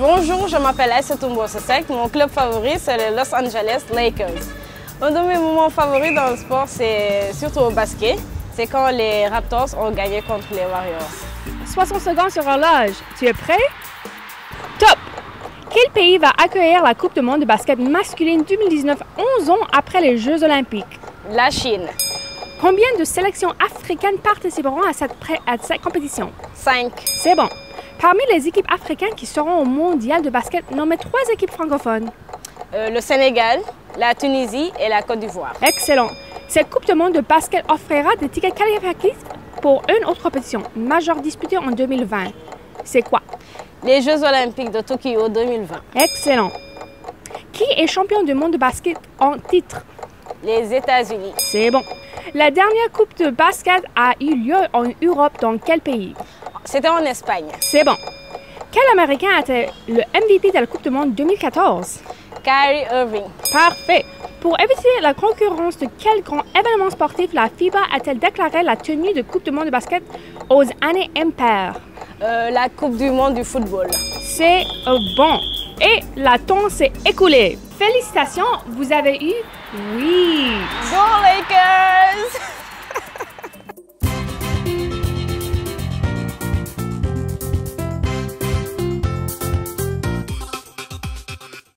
Bonjour, je m'appelle Aïssatou Sosek. Mon club favori, c'est les Los Angeles Lakers. Un de mes moments favoris dans le sport, c'est surtout au basket. C'est quand les Raptors ont gagné contre les Warriors. 60 secondes sur horloge. Tu es prêt? Top! Quel pays va accueillir la Coupe du monde de basket masculine 2019 11 ans après les Jeux olympiques? La Chine. Combien de sélections africaines participeront à cette, à cette compétition? 5. C'est bon. Parmi les équipes africaines qui seront au mondial de basket, nommez trois équipes francophones. Euh, le Sénégal, la Tunisie et la Côte d'Ivoire. Excellent. Cette Coupe du monde de basket offrira des tickets qualificatifs pour une autre compétition majeure disputée en 2020. C'est quoi? Les Jeux olympiques de Tokyo 2020. Excellent. Qui est champion du monde de basket en titre? Les États-Unis. C'est bon. La dernière Coupe de basket a eu lieu en Europe dans quel pays? C'était en Espagne. C'est bon. Quel Américain a été le MVP de la Coupe du monde 2014? Kyrie Irving. Parfait. Pour éviter la concurrence de quel grand événement sportif la FIBA a-t-elle déclaré la tenue de Coupe du monde de basket aux années impaires? Euh, la Coupe du monde du football. C'est bon. Et la temps s'est écoulé. Félicitations, vous avez eu oui. Go Lakers!